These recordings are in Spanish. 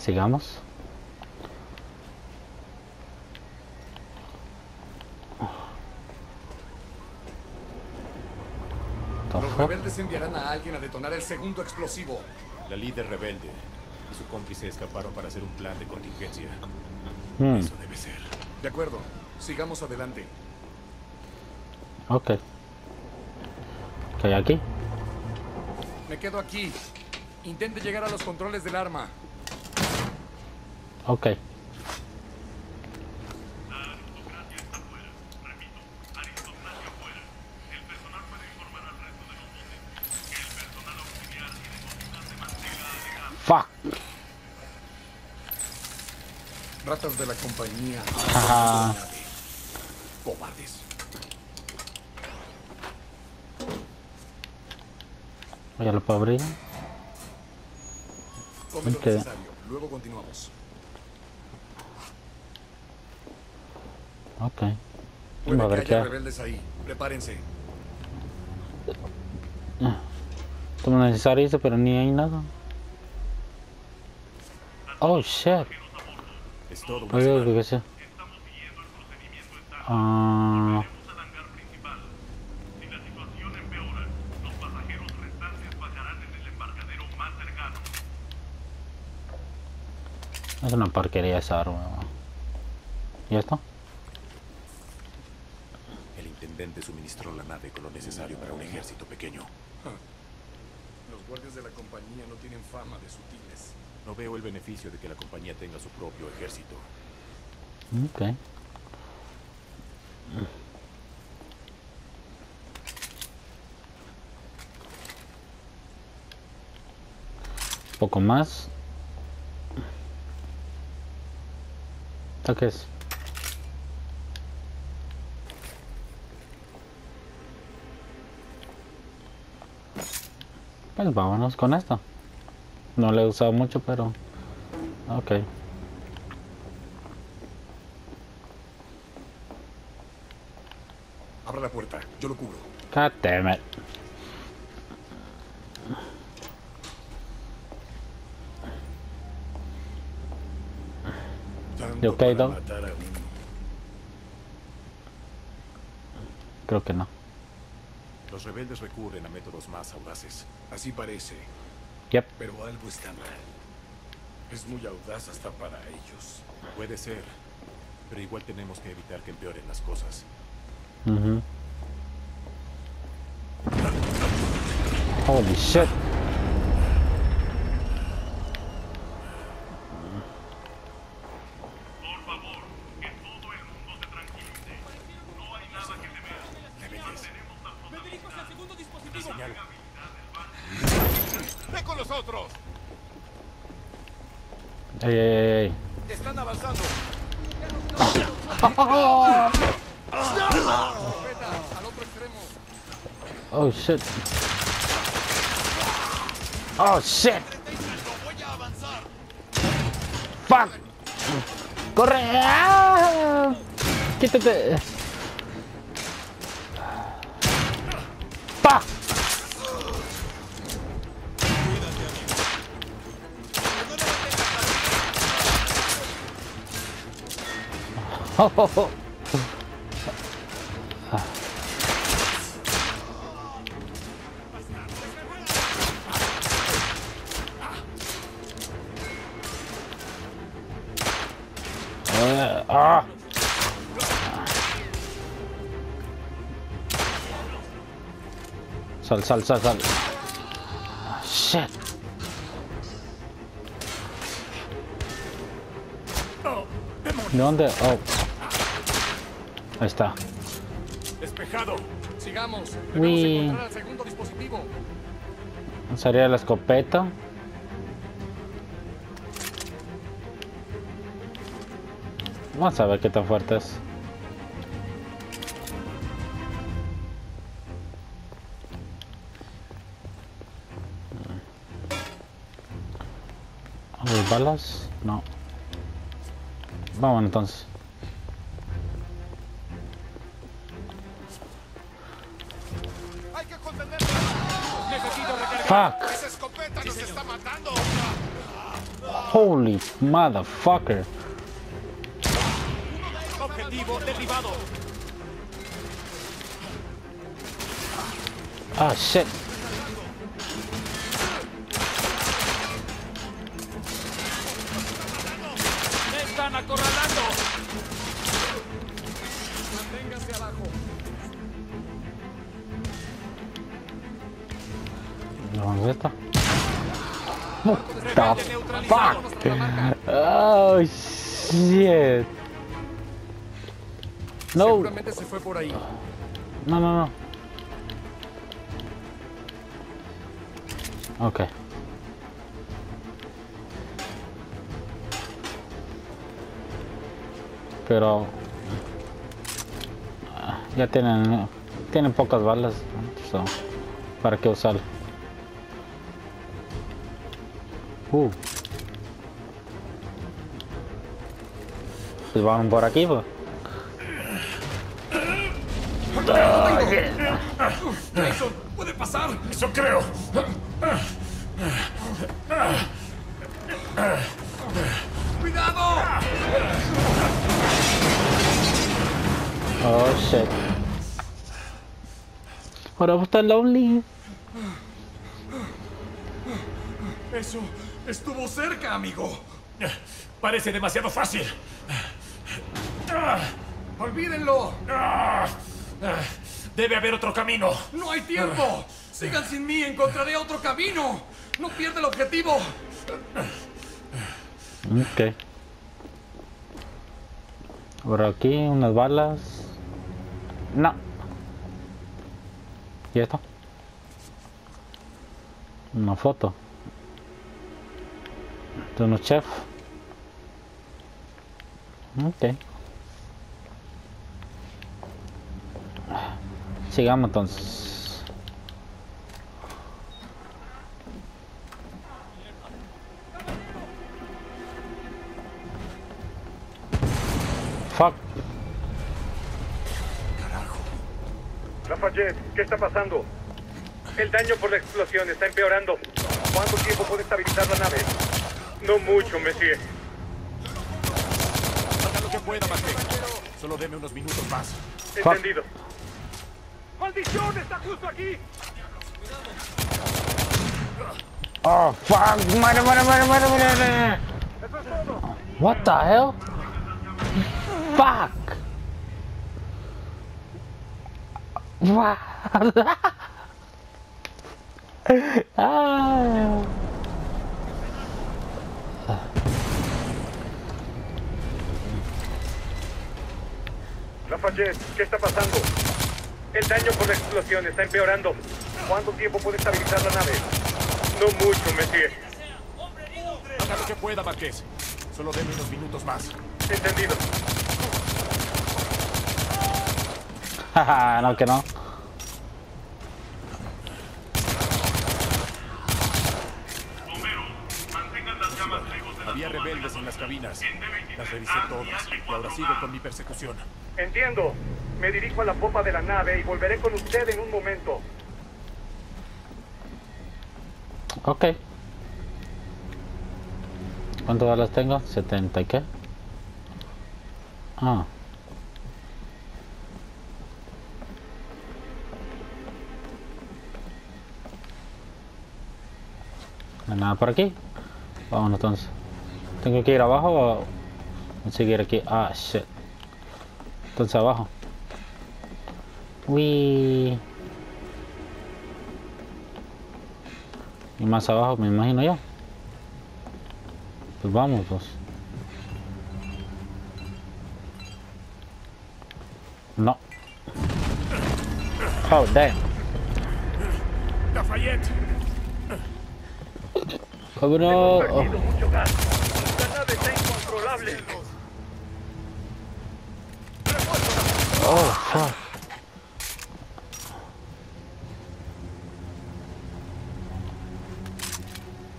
Sigamos. Los rebeldes enviarán a alguien a detonar el segundo explosivo. La líder rebelde y su cómplice escaparon para hacer un plan de contingencia. Hmm, Eso debe ser. De acuerdo, sigamos adelante. ok. ¿Qué hay aquí? Me quedo aquí. Intente llegar a los controles del arma. Ok. Fuck. Ratas de la compañía. Ajá. Cobardes. Ya lo puedo abrir. Luego continuamos. Ok. Puede a que ver qué haya hay. rebeldes ahí. Prepárense. Todo lo necesario eso, pero ni hay nada. Oh shit. Es todo Oye. ¿qué sea? Ah, es una porquería esa arma. ¿Y esto? Intendente suministró la nave con lo necesario para un ejército pequeño. Los guardias de la compañía no tienen fama de sutiles. No veo el beneficio de que la compañía tenga su propio ejército. Ok. Poco más. ¿Esto qué es? Pues vámonos con esto. No lo he usado mucho, pero... Ok. Abra la puerta. Yo lo cubro. God damn it. ¿De ok, uno. Creo que no. Los rebeldes recurren a métodos más audaces. Así parece. Yep. Pero algo está mal. Es muy audaz hasta para ellos. Puede ser, pero igual tenemos que evitar que empeoren las cosas. Ujú. Holy shit. Avanzando! ¡Veta! ¡Al otro extremo! Oh shit. Oh shit. Fuck. Corre. ¡Ah! Quítate. Fuck. Sal, sal, sal, sal. Shit. ¿De dónde? Oh. Ahí está. ¡Despejado! ¡Sigamos! Uy. Al segundo dispositivo. Sería la escopeta. Vamos a ver qué tan fuerte es. ¿Hay balas? No. Vamos entonces. Fuck. ¡Esa escopeta nos está matando! Holy motherfucker. Objetivo derribado. Ah, shit. Oh, shit. No, Seguramente se fue por ahí. no, no, no. Ok. Pero ah, ya tienen tienen pocas balas, ¿no? So, ¿para qué usarlo? Uh. Pues van por aquí, pues. Grayson, puede pasar. Eso creo. ¡Cuidado! Oh shit. Ahora vos estás lonely. Eso estuvo cerca, amigo. Parece demasiado fácil. Olvídenlo. Debe haber otro camino. No hay tiempo. Sigan sin mí, encontraré otro camino. No pierda el objetivo. Ok. Por aquí unas balas. No. ¿Y esto? Una foto. De unos chef. Ok. Sigamos entonces. Fuck. Lafayette, ¿qué está pasando? El daño por la explosión está empeorando. ¿Cuánto tiempo puede estabilizar la nave? No mucho, Monsieur. Haga lo que pueda, Marqués. Solo deme unos minutos más. Entendido. ¡Maldición! ¡Está justo aquí! Oh fuck! Muere, muere, muere, muere, muere. ¡Eso es todo! What the hell? Fuck! What? ah. Lafayette, ¿qué está pasando? El daño por la explosión está empeorando. ¿Cuánto tiempo puede estabilizar la nave? No mucho, Monsieur. Haga lo que pueda, Marqués. Solo deme unos minutos más. Entendido. Haha, no, que no. Había rebeldes en las cabinas. Las revisé todas y ahora sigo con mi persecución. Entiendo. Me dirijo a la popa de la nave y volveré con usted en un momento. Ok. ¿Cuántas balas tengo? 70 y qué? Ah. No hay nada por aquí. Vamos entonces. ¿Tengo que ir abajo o seguir aquí? Ah, shit. Entonces abajo. Uy. Y más abajo, me imagino yo. Pues vamos, pues. No. Oh, damn. Lafayette, mucho gas. La nave está incontrolable. Oh, oh,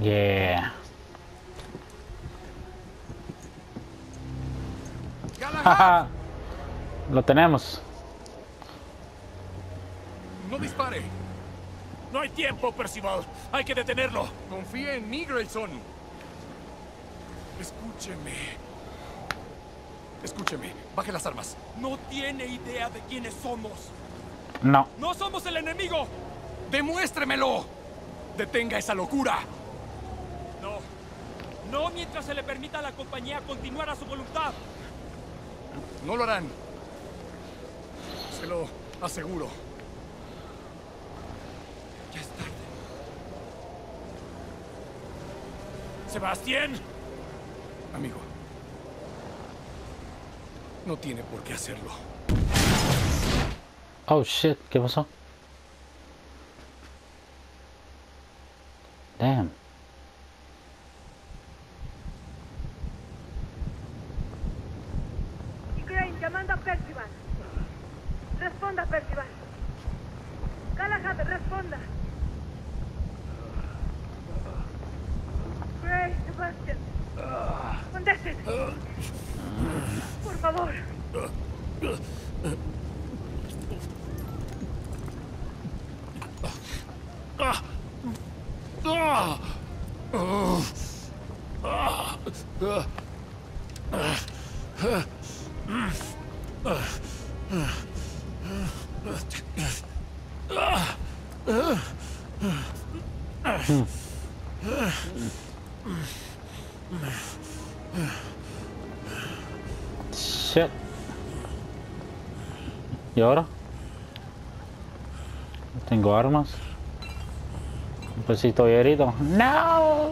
Yeah. Lo tenemos. no dispare. no hay tiempo, Percival. Hay que detenerlo. Confíe en mí, Grayson. Escúcheme. Escúcheme. Baje las armas. No tiene idea de quiénes somos. No. ¡No somos el enemigo! ¡Demuéstremelo! ¡Detenga esa locura! No. No mientras se le permita a la compañía continuar a su voluntad. No lo harán. Se lo aseguro. Ya es tarde. Sebastián. Amigo. No tiene por qué hacerlo. Oh shit, ¿qué pasó? Damn. Crane, llamando a Percival. Responda, Percival. Galahad, responda. Gray, Sebastian. Contesten. Por favor. Shit. ¿Y ahora? No tengo armas. Pues si estoy herido. No.